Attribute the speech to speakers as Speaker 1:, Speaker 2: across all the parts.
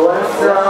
Speaker 1: Let's go.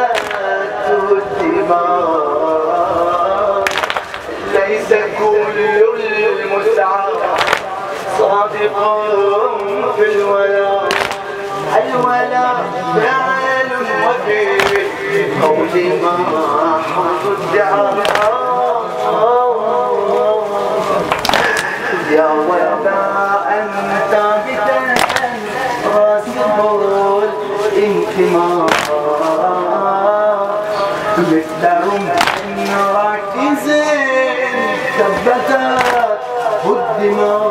Speaker 1: الولاء الولاء فعل وفي قول ما حق الدعاء يا ولا. أنت بدا راسخ الانتماء مثل رمح راكز ثبتت. الدماء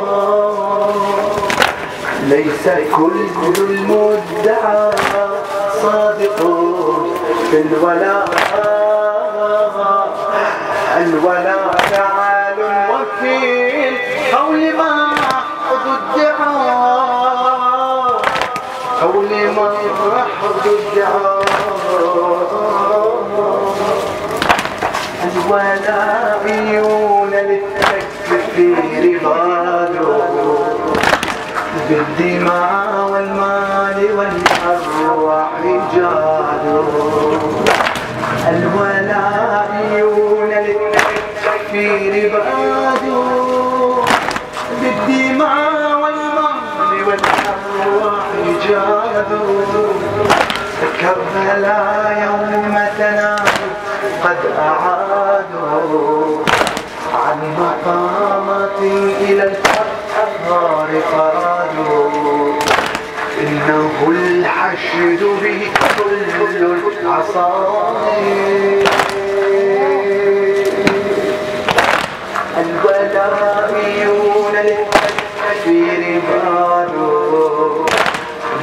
Speaker 1: ليس كل المدعى صادق في الولاء. الولاء فعال وفي القول ما الدعاء قول ما الدعاء الولاء بالدماء والمال والأرواح رجال الولائيون للتكفير بادوا بالدماء والمال والأرواح رجال كربلاء يوم تنام قد أعادوا عن مقامات إلى الأبرار قادوا إنه الحشد به كل العصائر البلائيون للتكفير بادوا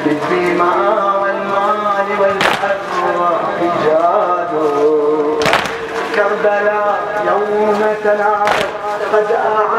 Speaker 1: بالدماء والمال والأرواح جادوا كربلاء يوم تنعرف قد أعادوا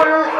Speaker 1: كل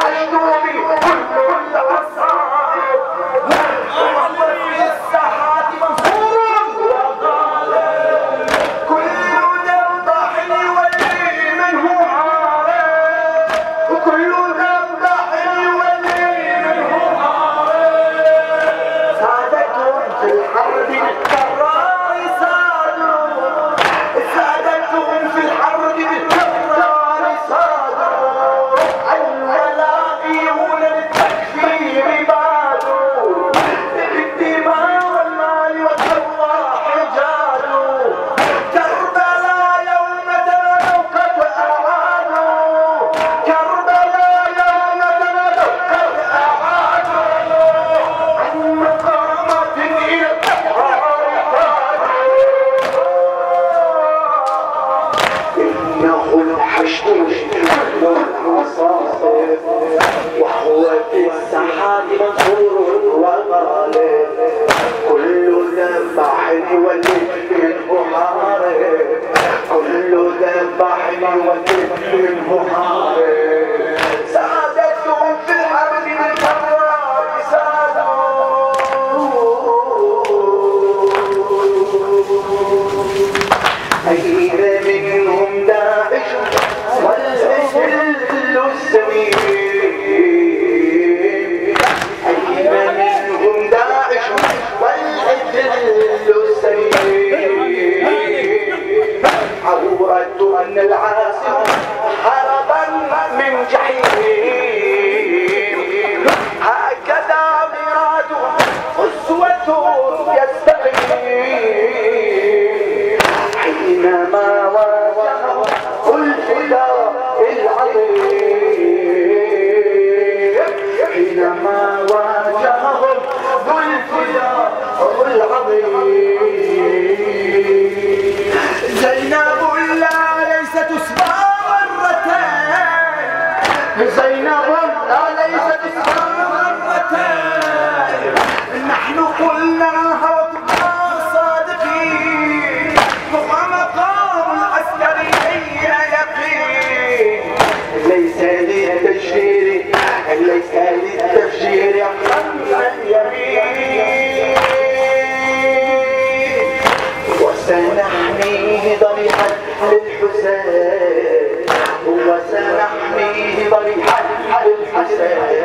Speaker 1: النار كله ذبحني وكنت المحارب الحسين وسنحميه ضريحا ضريح الحسين.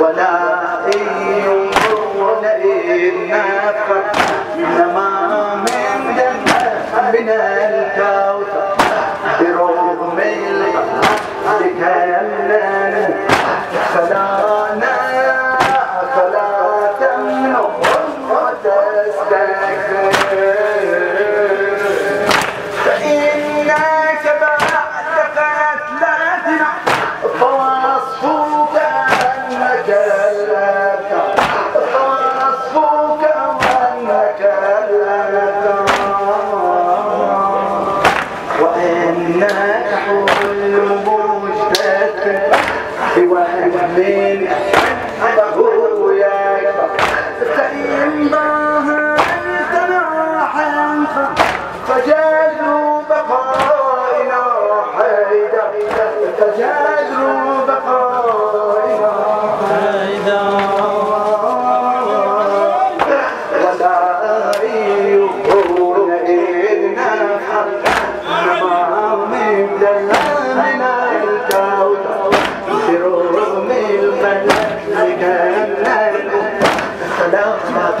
Speaker 1: ولا أن
Speaker 2: يمرون إنا فتنا فجعلوا بقائنا حيدا فجعلوا بقائنا حيدا.
Speaker 1: ولا يقولون إنا حقنا من دلالنا الكوثر. سرور من الفلك لكنا سلامة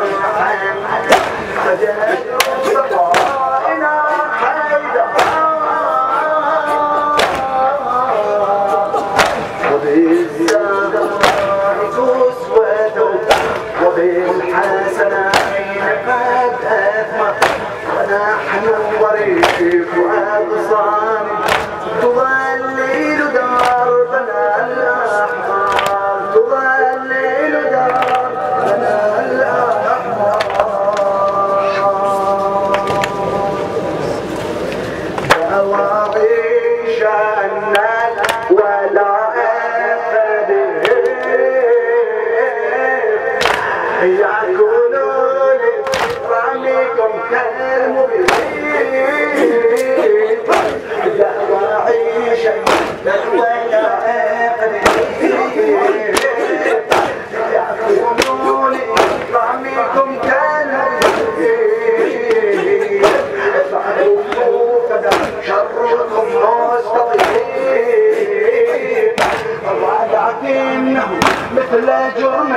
Speaker 1: جرم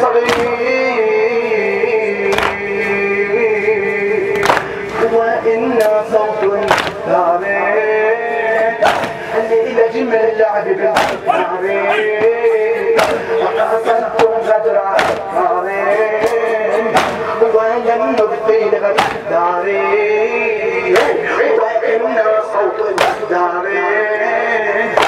Speaker 1: صغير وإن صوت ثابت الليلة جمل اللعب بالثابت وقصدتم غدرا ثابت ولم نبقي لغداري وإن صوت ثابت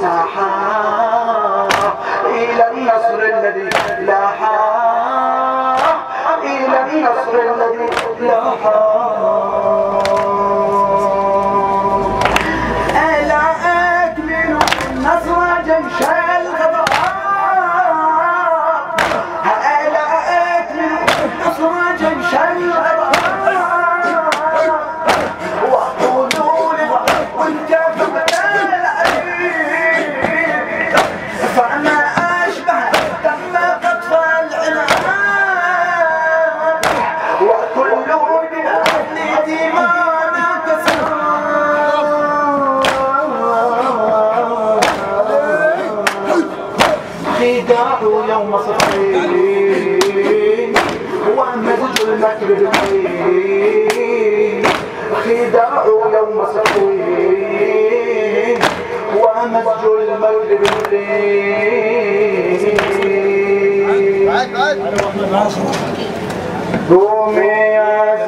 Speaker 1: صاحا إلى النصر الذي إلى النصر الذي لاحا خداع يوم صفين. ومزج المكر بالدين خداع يوم صفين. ومزج المكر بالدين قومي يا